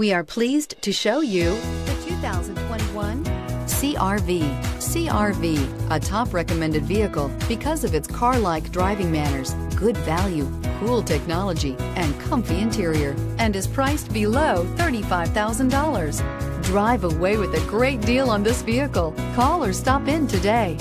We are pleased to show you the 2021 CRV. CRV, a top recommended vehicle because of its car-like driving manners, good value, cool technology, and comfy interior, and is priced below $35,000. Drive away with a great deal on this vehicle. Call or stop in today.